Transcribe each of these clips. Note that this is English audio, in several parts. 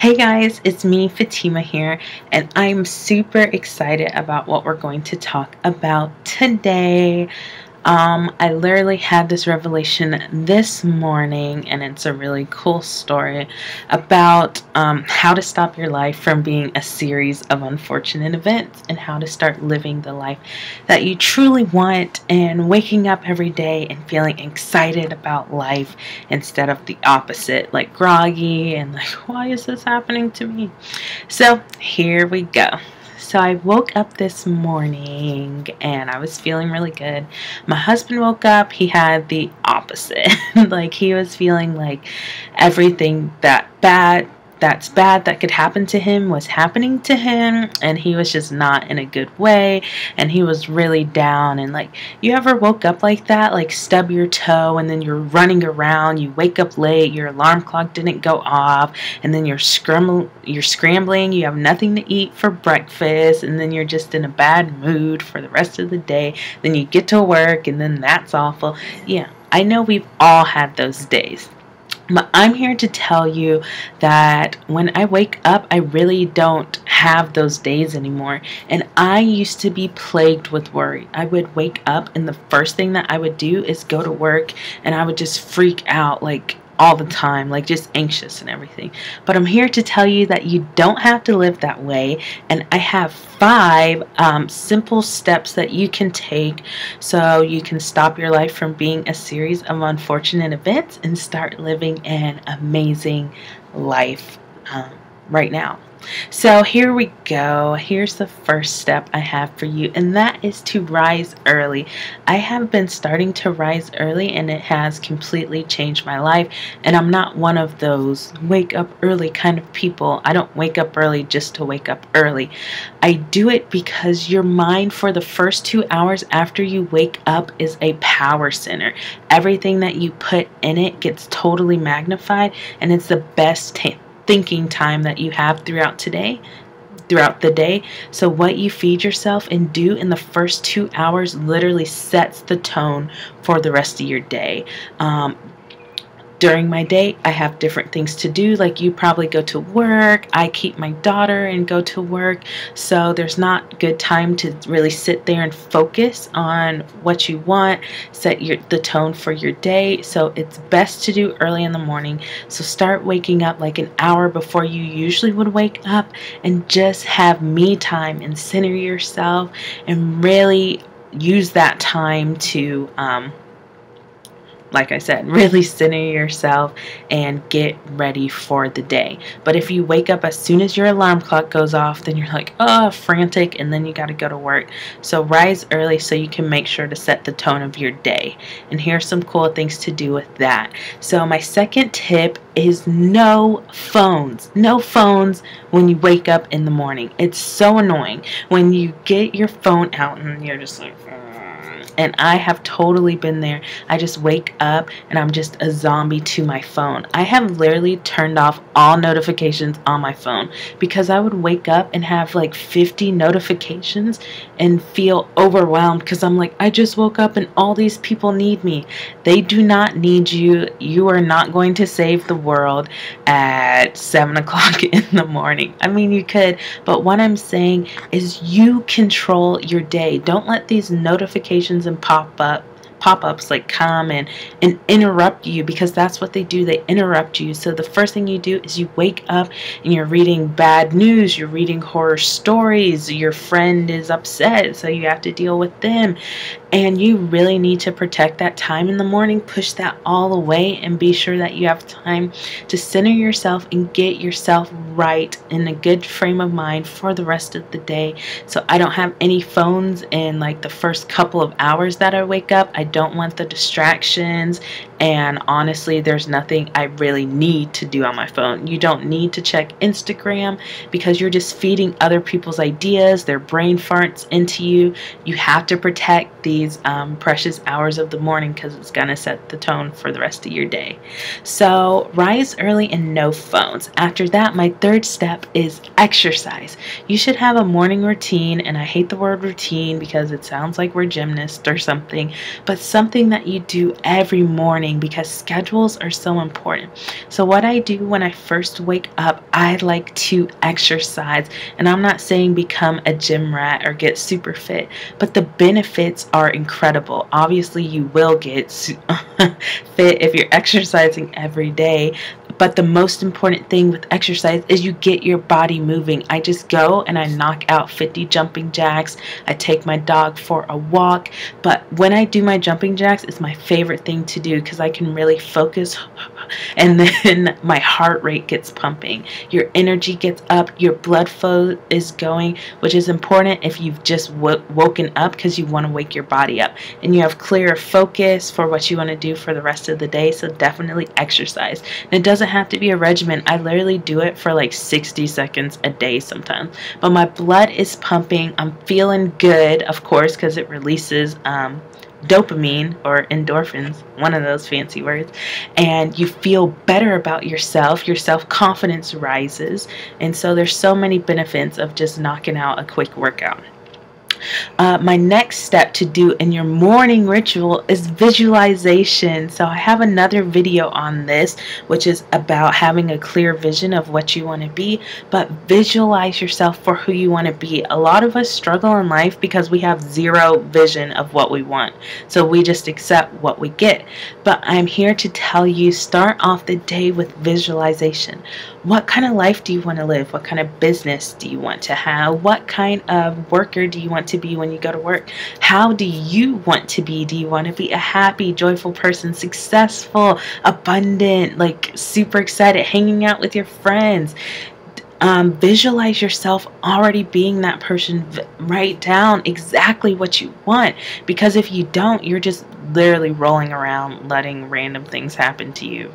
Hey guys, it's me, Fatima here, and I'm super excited about what we're going to talk about today. Um, I literally had this revelation this morning, and it's a really cool story about um, how to stop your life from being a series of unfortunate events and how to start living the life that you truly want and waking up every day and feeling excited about life instead of the opposite, like groggy and like, why is this happening to me? So, here we go. So I woke up this morning and I was feeling really good. My husband woke up, he had the opposite. like he was feeling like everything that bad that's bad that could happen to him was happening to him and he was just not in a good way and he was really down and like you ever woke up like that like stub your toe and then you're running around you wake up late your alarm clock didn't go off and then you're scrum you're scrambling you have nothing to eat for breakfast and then you're just in a bad mood for the rest of the day then you get to work and then that's awful. Yeah I know we've all had those days I'm here to tell you that when I wake up, I really don't have those days anymore. And I used to be plagued with worry. I would wake up, and the first thing that I would do is go to work, and I would just freak out like, all the time, like just anxious and everything. But I'm here to tell you that you don't have to live that way. And I have five um, simple steps that you can take so you can stop your life from being a series of unfortunate events and start living an amazing life um, right now. So here we go. Here's the first step I have for you, and that is to rise early. I have been starting to rise early, and it has completely changed my life. And I'm not one of those wake up early kind of people. I don't wake up early just to wake up early. I do it because your mind, for the first two hours after you wake up, is a power center. Everything that you put in it gets totally magnified, and it's the best thinking time that you have throughout today throughout the day. So, what you feed yourself and do in the first two hours literally sets the tone for the rest of your day. Um, during my day, I have different things to do. Like you probably go to work, I keep my daughter and go to work. So there's not good time to really sit there and focus on what you want, set your the tone for your day. So it's best to do early in the morning. So start waking up like an hour before you usually would wake up and just have me time and center yourself and really use that time to um, like I said, really center yourself and get ready for the day. But if you wake up as soon as your alarm clock goes off, then you're like, oh, frantic, and then you got to go to work. So rise early so you can make sure to set the tone of your day. And here's some cool things to do with that. So, my second tip is no phones. No phones when you wake up in the morning. It's so annoying when you get your phone out and you're just like, oh, and I have totally been there. I just wake up and I'm just a zombie to my phone. I have literally turned off all notifications on my phone because I would wake up and have like 50 notifications and feel overwhelmed because I'm like, I just woke up and all these people need me. They do not need you. You are not going to save the world at 7 o'clock in the morning. I mean, you could, but what I'm saying is you control your day. Don't let these notifications and pop up pop-ups like come and, and interrupt you because that's what they do they interrupt you. So the first thing you do is you wake up and you're reading bad news you're reading horror stories your friend is upset so you have to deal with them. And you really need to protect that time in the morning push that all away and be sure that you have time to center yourself and get yourself right in a good frame of mind for the rest of the day. So I don't have any phones in like the first couple of hours that I wake up. I don't want the distractions and honestly, there's nothing I really need to do on my phone. You don't need to check Instagram because you're just feeding other people's ideas, their brain farts into you. You have to protect these um, precious hours of the morning because it's going to set the tone for the rest of your day. So, rise early and no phones. After that, my third step is exercise. You should have a morning routine, and I hate the word routine because it sounds like we're gymnasts or something, but something that you do every morning because schedules are so important. So, what I do when I first wake up, I like to exercise. And I'm not saying become a gym rat or get super fit, but the benefits are incredible. Obviously, you will get fit if you're exercising every day, but the most important thing with exercise is you get your body moving. I just go and I knock out 50 jumping jacks. I take my dog for a walk. But when I do my jumping jacks, it's my favorite thing to do because I can really focus and then my heart rate gets pumping. Your energy gets up, your blood flow is going, which is important if you've just woken up because you want to wake your body up and you have clear focus for what you want to do for the rest of the day. So definitely exercise. And it doesn't have to be a regimen. I literally do it for like 60 seconds a day sometimes. But my blood is pumping. I'm feeling good, of course, because it releases um, dopamine or endorphins, one of those fancy words, and you feel better about yourself. Your self confidence rises. And so there's so many benefits of just knocking out a quick workout. Uh, my next step to do in your morning ritual is visualization. So I have another video on this, which is about having a clear vision of what you want to be, but visualize yourself for who you want to be. A lot of us struggle in life because we have zero vision of what we want. So we just accept what we get. But I'm here to tell you start off the day with visualization. What kind of life do you want to live? What kind of business do you want to have? What kind of worker do you want to be when you go to work? How do you want to be? Do you want to be a happy, joyful person, successful, abundant, like super excited, hanging out with your friends? Um, visualize yourself already being that person. Write down exactly what you want because if you don't, you're just literally rolling around letting random things happen to you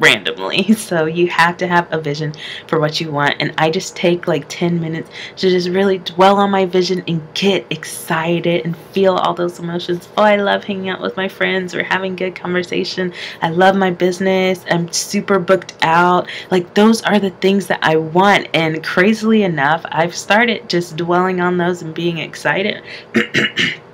randomly. So you have to have a vision for what you want. And I just take like 10 minutes to just really dwell on my vision and get excited and feel all those emotions. Oh, I love hanging out with my friends or having good conversation. I love my business. I'm super booked out. Like those are the things that I want. And crazily enough, I've started just dwelling on those and being excited.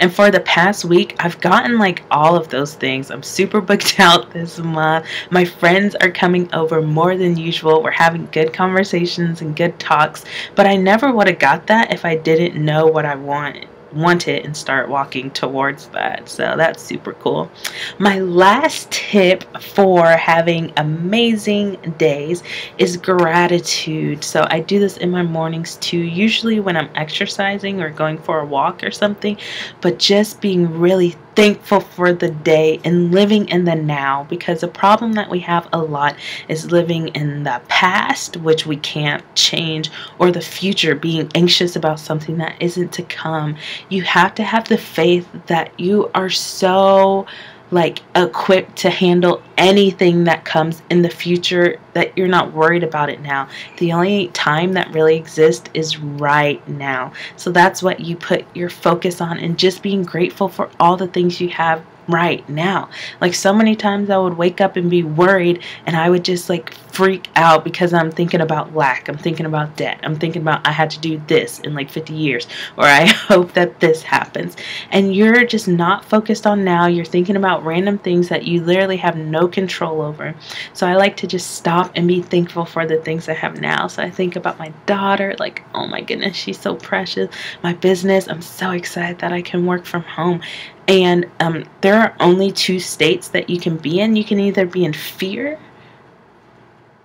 And for the past week, I've gotten like all of those things. I'm super booked out this month. My friends are coming over more than usual. We're having good conversations and good talks. But I never would have got that if I didn't know what I want want it and start walking towards that. So that's super cool. My last tip for having amazing days is gratitude. So I do this in my mornings too, usually when I'm exercising or going for a walk or something, but just being really thankful for the day and living in the now because the problem that we have a lot is living in the past, which we can't change, or the future, being anxious about something that isn't to come. You have to have the faith that you are so like equipped to handle anything that comes in the future that you're not worried about it now. The only time that really exists is right now. So that's what you put your focus on and just being grateful for all the things you have right now. Like so many times I would wake up and be worried and I would just like freak out because I'm thinking about lack. I'm thinking about debt. I'm thinking about I had to do this in like 50 years or I hope that this happens. And you're just not focused on now. You're thinking about random things that you literally have no control over. So I like to just stop and be thankful for the things I have now. So I think about my daughter like, "Oh my goodness, she's so precious." My business, I'm so excited that I can work from home and um, there are only two states that you can be in. You can either be in fear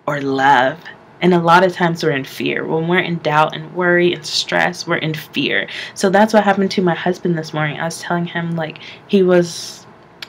or love. And a lot of times we're in fear. When we're in doubt and worry and stress, we're in fear. So that's what happened to my husband this morning. I was telling him, like, he was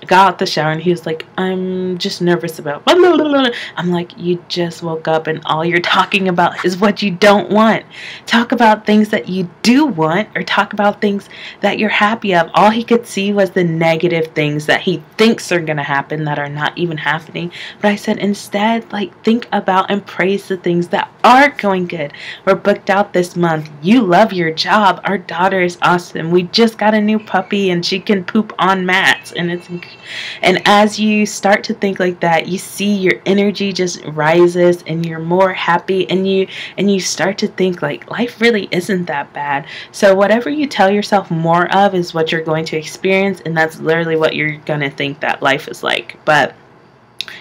got out the shower and he was like, I'm just nervous about. I'm like, you just woke up and all you're talking about is what you don't want. Talk about things that you do want or talk about things that you're happy of. All he could see was the negative things that he thinks are going to happen that are not even happening. But I said, instead, like, think about and praise the things that are going good. We're booked out this month. You love your job. Our daughter is awesome. We just got a new puppy and she can poop on mats and it's incredible And as you start to think like that, you see your energy just rises and you're more happy and you and you start to think like life really isn't that bad. So whatever you tell yourself more of is what you're going to experience and that's literally what you're going to think that life is like. But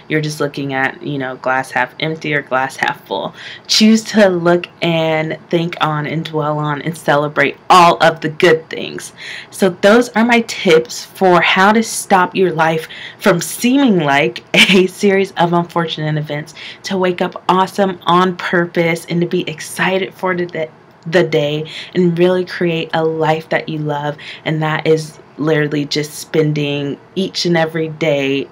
you're just looking at, you know, glass half empty or glass half full. Choose to look and think on and dwell on and celebrate all of the good things. So, those are my tips for how to stop your life from seeming like a series of unfortunate events to wake up awesome on purpose and to be excited for the the day and really create a life that you love and that is literally just spending each and every day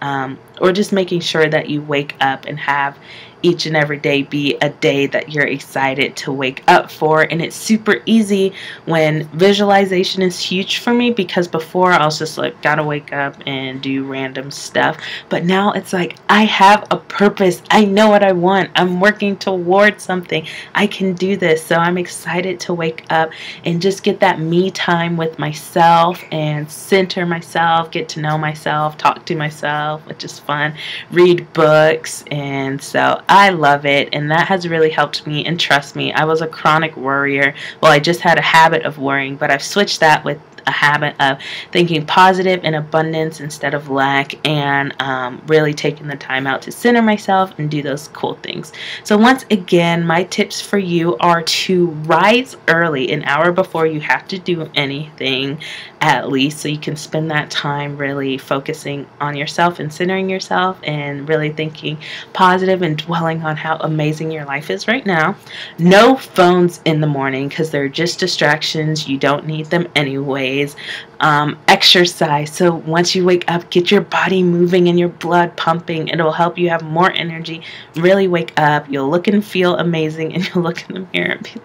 um, or just making sure that you wake up and have each and every day be a day that you're excited to wake up for. And it's super easy when visualization is huge for me because before I was just like, gotta wake up and do random stuff. But now it's like, I have a purpose. I know what I want. I'm working towards something. I can do this. So I'm excited to wake up and just get that me time with myself and center myself, get to know myself, talk to myself, which is fun, read books. And so I love it, and that has really helped me. And trust me, I was a chronic worrier. Well, I just had a habit of worrying, but I've switched that with a habit of thinking positive and abundance instead of lack and um, really taking the time out to center myself and do those cool things. So, once again, my tips for you are to rise early, an hour before you have to do anything, at least, so you can spend that time really focusing on yourself and centering yourself and really thinking positive and dwelling on how amazing your life is right now. No phones in the morning because they're just distractions. You don't need them anyway um, exercise. So once you wake up, get your body moving and your blood pumping. It'll help you have more energy. Really wake up. You'll look and feel amazing, and you'll look in the mirror and be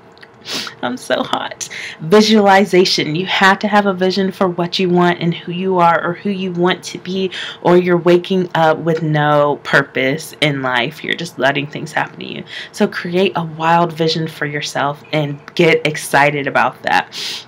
I'm so hot. Visualization. You have to have a vision for what you want and who you are or who you want to be, or you're waking up with no purpose in life. You're just letting things happen to you. So create a wild vision for yourself and get excited about that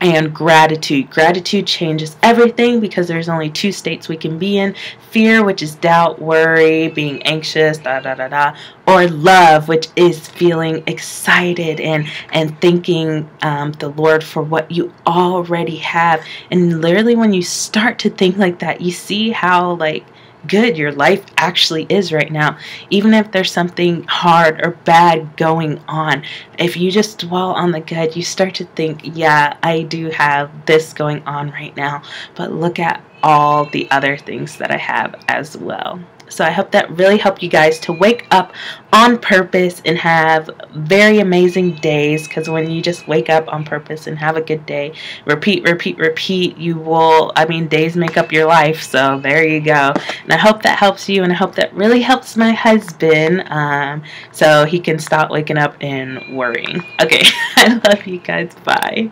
and gratitude. Gratitude changes everything because there's only two states we can be in fear, which is doubt, worry, being anxious, da da da da, or love, which is feeling excited and, and thanking um, the Lord for what you already have. And literally, when you start to think like that, you see how, like, good your life actually is right now. Even if there's something hard or bad going on, if you just dwell on the good, you start to think, yeah, I do have this going on right now, but look at all the other things that I have as well. So I hope that really helped you guys to wake up on purpose and have very amazing days because when you just wake up on purpose and have a good day, repeat, repeat, repeat, you will, I mean, days make up your life. So there you go. And I hope that helps you and I hope that really helps my husband um, so he can stop waking up and worrying. Okay, I love you guys. Bye.